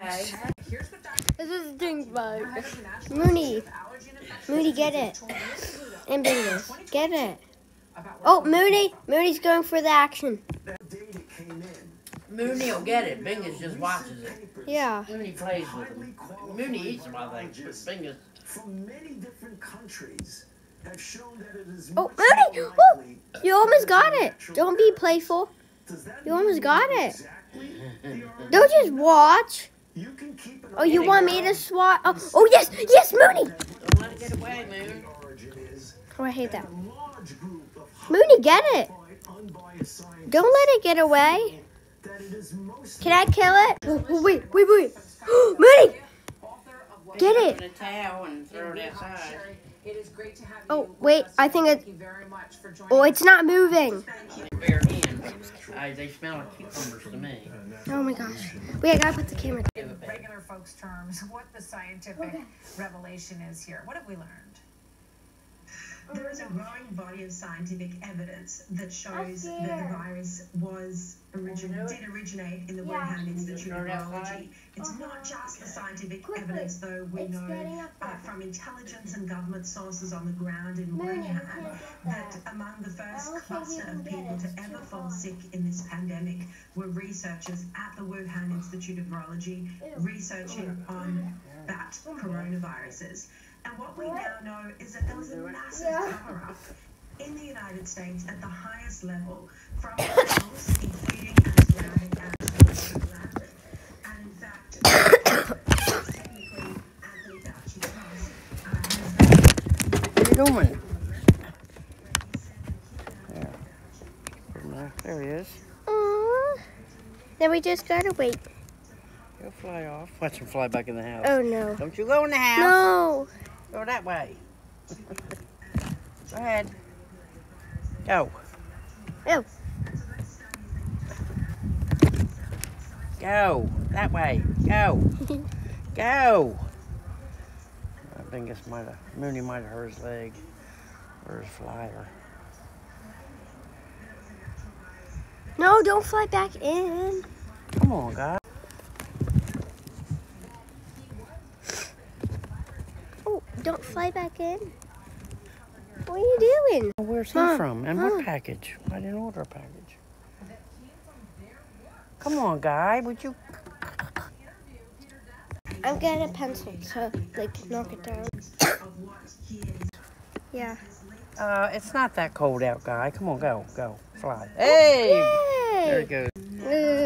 This is a stink bug. Mooney. Mooney, get it. And Bingus, get it. Oh, Mooney. Mooney's going for the action. Mooney will get it. Bingus just watches it. Yeah. Mooney plays with him. Mooney eats them, I think. But Bingus. from many different countries have shown that it is Oh, Mooney! Oh, you almost got it. Don't be playful. You almost got it. exactly the origin? Don't just watch. You can keep an Oh, you want me to swat? Oh, oh yes, yes, Mooney. Oh, Don't let it get away, Moon. the origin is Oh, I hate that. a large group of Mooney, get it. high unbiased scientists Don't let it get away. that it is most Can I kill it? Oh, oh, wait, wait, wait. Mooney, get it. in a towel and throw it outside. It is great to have you. Oh, wait, I think it- Thank you very much for joining Oh, it's not moving. Bare hands. I, they smell like cucumbers to me. Oh my gosh. Wait, I gotta put the camera. Give it in regular folks' terms, what the scientific revelation is here. What have we learned? There is a growing body of scientific evidence that shows that the virus was origin- did originate in the Wuhan Institute of Start outside. Virology. It's not just the scientific evidence, though we know uh, from intelligence and government sources on the ground in Wuhan that among the first cluster of people to ever fall sick in this pandemic were researchers at the Wuhan Institute of Virology researching on bat coronaviruses. And what we now know is that there was a massive cover up in the United States at the highest level from doing? There. There- There he is. Aww. Then we just gotta wait. He'll fly off. Watch him fly back in the house. Oh no. Don't you go in the house. No. Go that way. go ahead. Go. Oh. Go. That way. Go. Go. I think it's might have Mooney might have hurt his leg or his flyer. No, don't fly back in. Come on, guys. Oh, don't fly back in. What are you doing? Where's he from? And Mom. what package? I didn't order a package. Come on, guy. Would you? I'm getting a pencil to like knock it down. of what he is Yeah. Uh, it's not that cold out, guy. Come on, go, go, fly. Hey, there Yay! he goes. Uh,